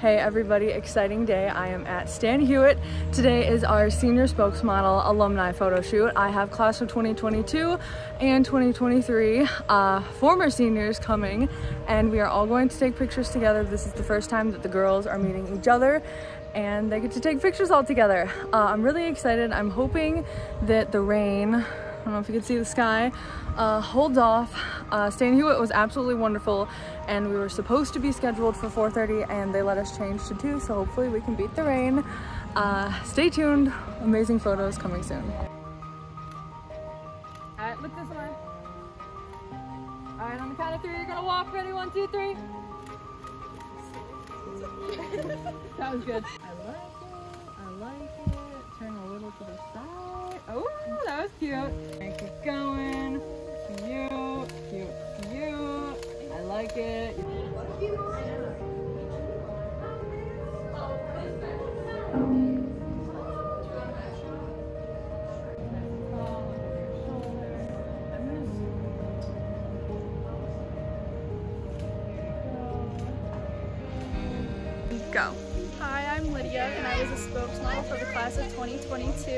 Hey everybody, exciting day. I am at Stan Hywet. Today is our senior spokesmodel alumni photo shoot. I have class of 2022 and 2023 uh, former seniors coming and we are all going to take pictures together. This is the first time that the girls are meeting each other and they get to take pictures all together. Uh, I'm really excited. I'm hoping that the rain I don't know if you can see the sky, uh, holds off. Uh, Stan Hywet was absolutely wonderful and we were supposed to be scheduled for 4.30 and they let us change to 2 so hopefully we can beat the rain. Uh, stay tuned, amazing photos coming soon. Alright, look this way. Alright, on the count of three, you're gonna walk. Ready? One, two, three. that was good. I like it, I like it. Turn a little to the side. That was cute. And keep going. Cute, cute, cute. I like it. Go. Hi, I'm Lydia and I was a spokesmodel for the class of 2022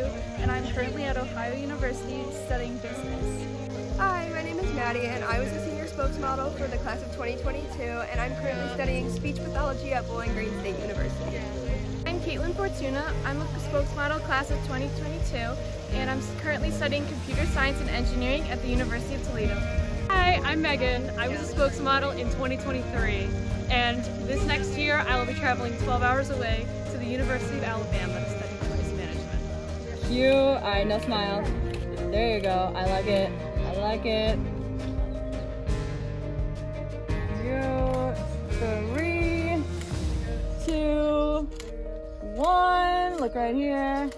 and I'm currently at Ohio University studying business. Hi, my name is Maddie and I was a senior spokesmodel for the class of 2022 and I'm currently studying speech pathology at Bowling Green State University. I'm Caitlin Fortuna. I'm a spokesmodel class of 2022 and I'm currently studying computer science and engineering at the University of Toledo. Hi, I'm Megan. I was a spokesmodel in 2023 and this next year I will be traveling 12 hours away to the University of Alabama to study business management. Cute. Alright, no smile. There you go. I like it. I like it. Three, two, one. Look right here.